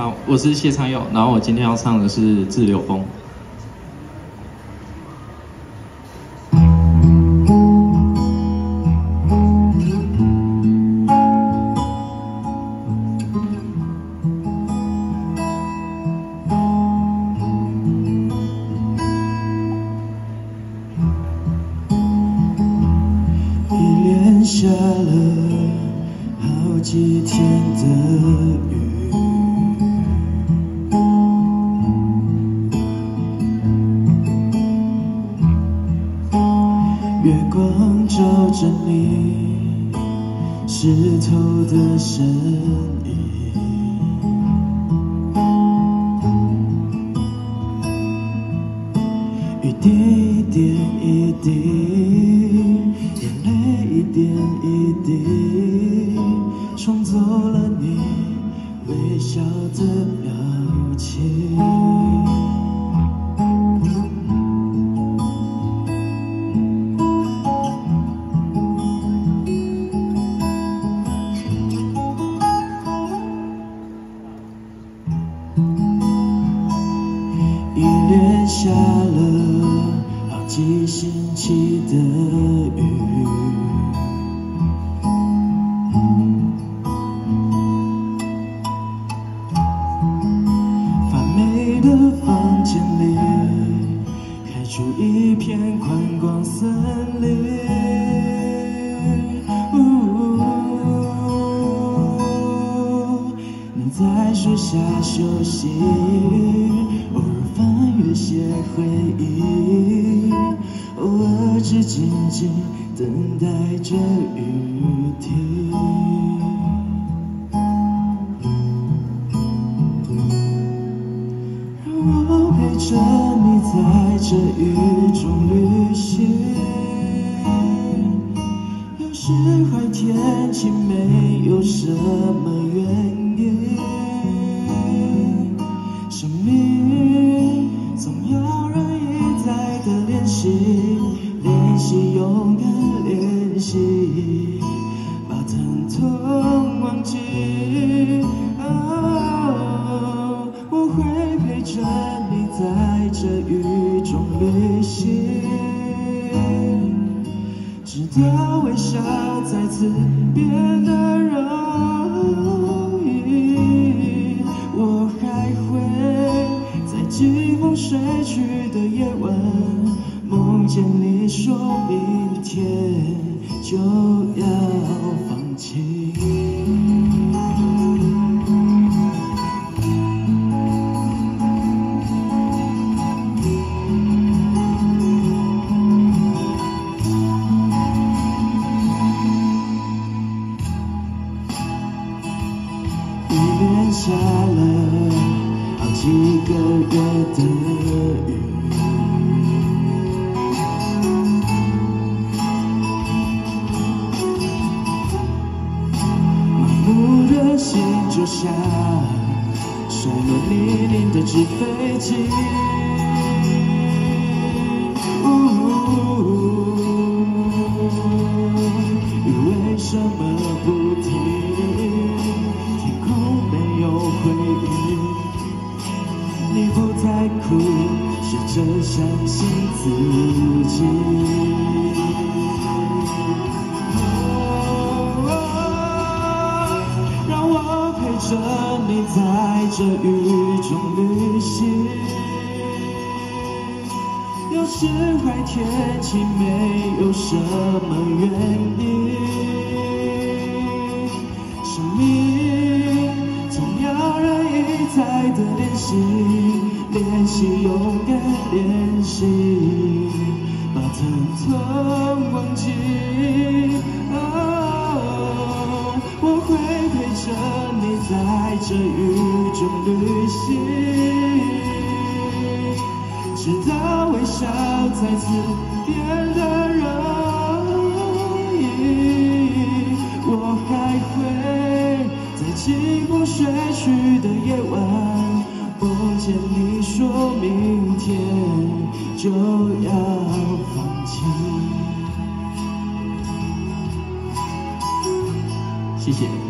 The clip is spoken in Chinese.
好，我是谢昌佑，然后我今天要唱的是《自流风》。下了好几天的月光照着你湿透的身影，雨滴一点一滴，眼泪一点一滴，冲走了你微笑的表情。几星期的雨，发霉的房间里开出一片宽广森林。在树下休息，偶尔翻阅些回忆，偶尔只静静等待着雨停。让我陪着你在这雨中旅行。有时坏天气没有什么原因，练习，练习勇敢，练习把疼痛忘记。啊我会陪着你在这雨中旅行。直到微笑再次变得容睡去的夜晚，梦见你说明天就要放弃。一个月的雨，麻木的心就像摔落泥泞的纸飞机。为什么不停？天空没有回应。你不再哭，试着相信自己。让我陪着你在这雨中旅行。有时坏天气没有什么原因，再的练习，练习勇敢，练习把疼痛忘记。我会陪着你在这雨中旅行。直到微笑再次变得夜晚，梦见你说明天就要放弃。谢谢。